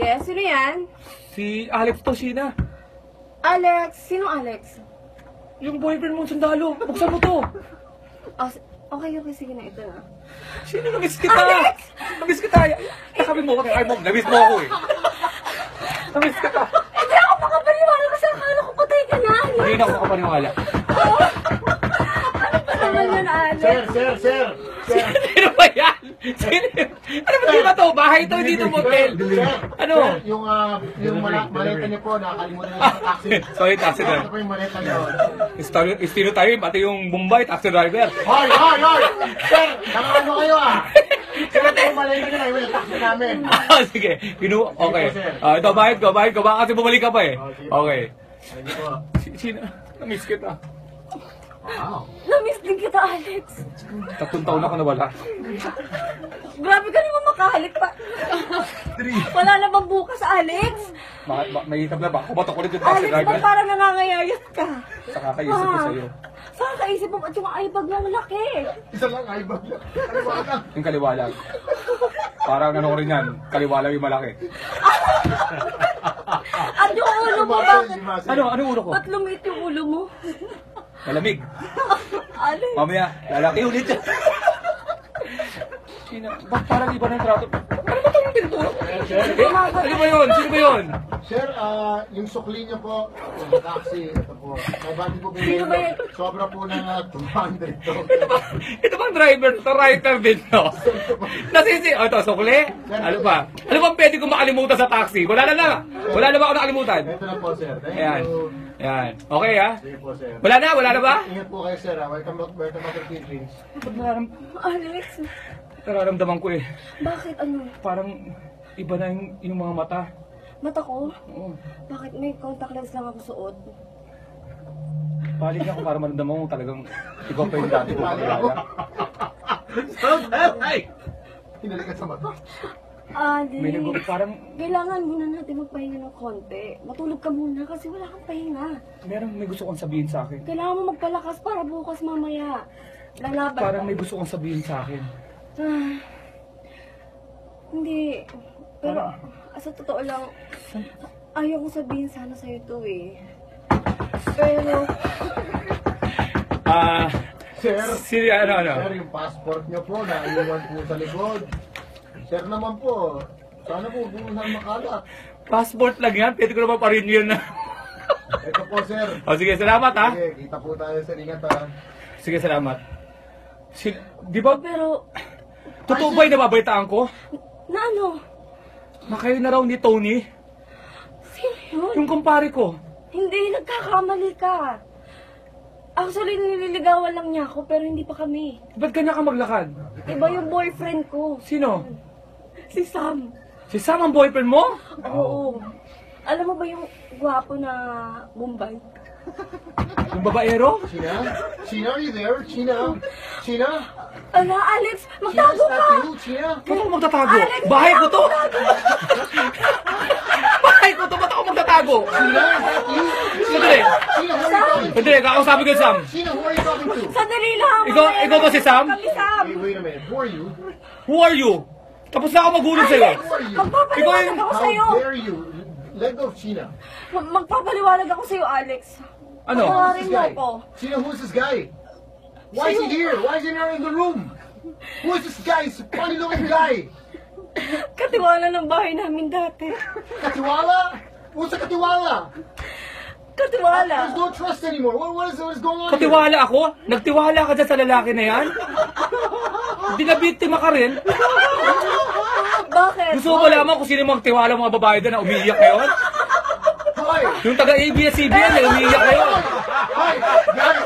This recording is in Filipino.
Yes, sino yan? Si Alex to, Sheena. Alex. Sino Alex? Yung boyfriend mong sundalo. Buksan mo to. Oh, s- okay, okay. Sige na, ito na. Sheena, namiss kita. Alex! Namiss kita. Takabi mo, ay mo, namiss mo ako eh. Namiss kita. Hindi ako makapaniwala kasi akala ko patay ka na. Hindi na ako makapaniwala. Ano pa naman yun, Alex? Sir, sir, sir. Sir. Sino ba yan? Sino? Ano ba di ba to? Bahay to, dito motel. Ano? Yung, ah, yung maleta niyo po, nakakalimutan niyo sa taxi. Sorry, taxi driver. Ito po yung maleta niyo. Estilo, estilo tayo, pati yung Mumbai, taxi driver. Hoy, hoy, hoy! Sir, nakakano kayo ah? Ito yung maleta niyo na, yung taxi namin. Ah, sige. Ginu okay. Ah, ito, bayad ko, bayad ko. Baka kasi bumalik ka pa eh. Sige po. Okay. Sino? Namiss kita. Wow. Namiss din kita, Alex. Tatlong taon ako nawala. Grabe ka naman makahalik pa. Wala na bang bukas, Alex? Bakit ba, naiitab na ba? Kumatok ulit yung taxi Alex, ba't driver. parang nangangayayat ka? Sa kakaisip ko Ah. sa'yo. Saan kaisip mo? At yung eyebag mo malaki. Isa lang, ay ba? Ano ba ka? Yung kaliwalag. Parang ano ko rin yan. Kaliwalag yung malaki. At yung ulo mo, bakit? Ano? Ano ulo ko? Ba't lumit yung ulo mo? Malamig. Alex, Mamaya, lalaki ulit yan. Sino? Ba't parang iba ng trato? Ano ba itong tinutulog? Sir, ano ba yun? Sino ba yun? Sir, ah, yung sukli niyo po, yung taxi, ito po. May bati po Sino ba yan? Sobra po ng ah, 200 to. Ito ba? Ito bang driver? Ito writer din, no? Nasisi. O, ito, sukli. Ano ba? Ano bang pwede kong makalimutan sa taxi? Wala na na. Wala na ba ako nakalimutan? Ito na po, sir. Thank Ayan. you. Ayan. Okay, ha? Sige po, sir. Wala na? Wala na ba? Ingat po kayo, sir. ah. Welcome back, welcome back to Philippines. Alex, nararamdaman ko eh. bakit ano? Parang iba na yung, yung mga mata. Mata ko? Oo. Bakit may contact lens lang ako suot? Balik ako para maramdaman mo talagang ikaw pa yung dati ko kakilala. Ay! Hinalikan sa mata. May nag parang kailangan muna natin magpahinga ng konti. Matulog ka muna kasi wala kang pahinga. merong may gusto kong sabihin sa akin. Kailangan mo magpalakas para bukas mamaya. Lalaban Parang ka. may gusto kong sabihin sa akin. Ah, hindi. Pero, ah, sa totoo lang, ayaw ko sabihin sana sa'yo to eh. Pero, Ah, Sir, si ano ano. sir, yung passport niyo po, naiwan po sa likod. Sir naman po, sana po bunuhan makalat. Passport lang yan. Pwede ko naman pa-renew na. Ito po, sir. o sige, salamat ha. Sige, kita po tayo sa ingat ha. Sige, salamat. Si, di ba, pero, totoo ba yung nababalitaan ko? na ano? Na kayo na raw ni Tony? Sino yun? Yung kumpare ko. Hindi, nagkakamali ka. Actually, nililigawan lang niya ako, pero hindi pa kami. Ba't kanya ka maglakad? Iba yung boyfriend ko, Sino? si Sam. Si Sam ang boyfriend mo? Oo. Alam mo ba yung gwapo na Bombay? Yung babaero? China? China, are you there? China? China? Ala, Alex, China, magtago is ka! that you? China? Ba't ako magtatago? Alex, Bahay ko to! Bahay ko to! Ba't ako magtatago? China, is that you? Sandali! China, who are you talking to? Sandali, kakausapin ko si Sam. China, who are you talking to? Sandali lang! Ikaw- ikaw ba si Sam? Kami Sam! Hey, wait a minute. Who are you? Who are you? Tapos na ako magulo sa'yo. Alex, magpapaliwanag ako How sa'yo! dare you? Let go of China. Ma- Magpapaliwanag ako sa'yo, Alex. Ano? Who's Patawarin this mo guy? ako. China, who's this guy? Why is he here? Why is he not in the room? Who is this guy? A funny looking guy. Katiwala ng bahay namin dati. Katiwala? What's a katiwala? Katiwala. There's no trust anymore. What, what, is, what is going on here? Katiwala ako? Nagtiwala ka dyan sa lalaki na yan? Hindi na biktima ka rin? Bakit? Gusto mo malaman kung sino magtiwala mga babae doon na umiiyak ngayon? Yung taga ABS-CBN na umiiyak ngayon. Hoy!